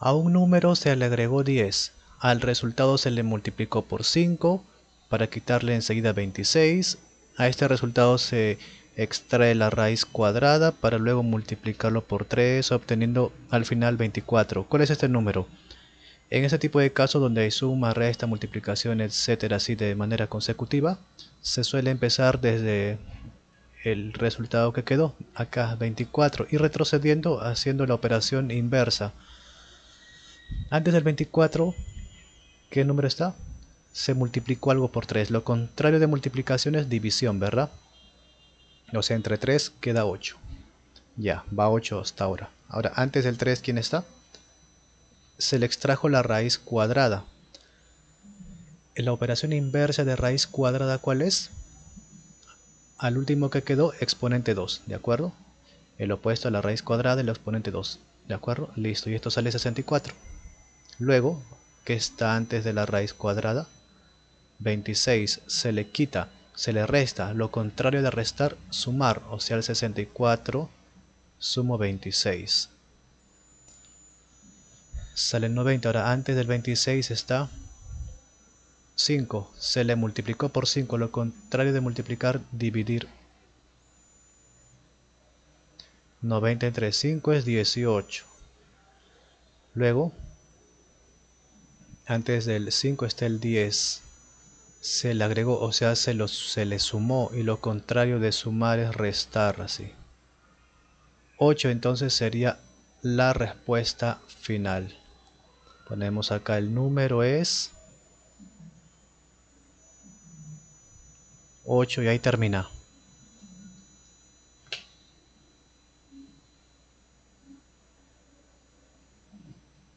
A un número se le agregó 10. Al resultado se le multiplicó por 5 para quitarle enseguida 26. A este resultado se extrae la raíz cuadrada para luego multiplicarlo por 3 obteniendo al final 24. ¿Cuál es este número? En este tipo de casos donde hay suma, resta, multiplicación, etcétera, así de manera consecutiva, se suele empezar desde el resultado que quedó, acá 24, y retrocediendo haciendo la operación inversa. Antes del 24, ¿qué número está? Se multiplicó algo por 3. Lo contrario de multiplicación es división, ¿verdad? O sea, entre 3 queda 8. Ya, va 8 hasta ahora. Ahora, antes del 3, ¿quién está? Se le extrajo la raíz cuadrada. La operación inversa de raíz cuadrada, ¿cuál es? al último que quedó exponente 2, ¿de acuerdo? El opuesto a la raíz cuadrada, el exponente 2, ¿de acuerdo? Listo, y esto sale 64. Luego, ¿qué está antes de la raíz cuadrada? 26 se le quita, se le resta, lo contrario de restar, sumar, o sea, el 64 sumo 26. Sale 90, ahora antes del 26 está 5. Se le multiplicó por 5, lo contrario de multiplicar, dividir. 90 entre 5 es 18. Luego, antes del 5 está el 10. Se le agregó, o sea, se, se le sumó y lo contrario de sumar es restar así. 8 entonces sería la respuesta final. Ponemos acá el número es 8 y ahí termina.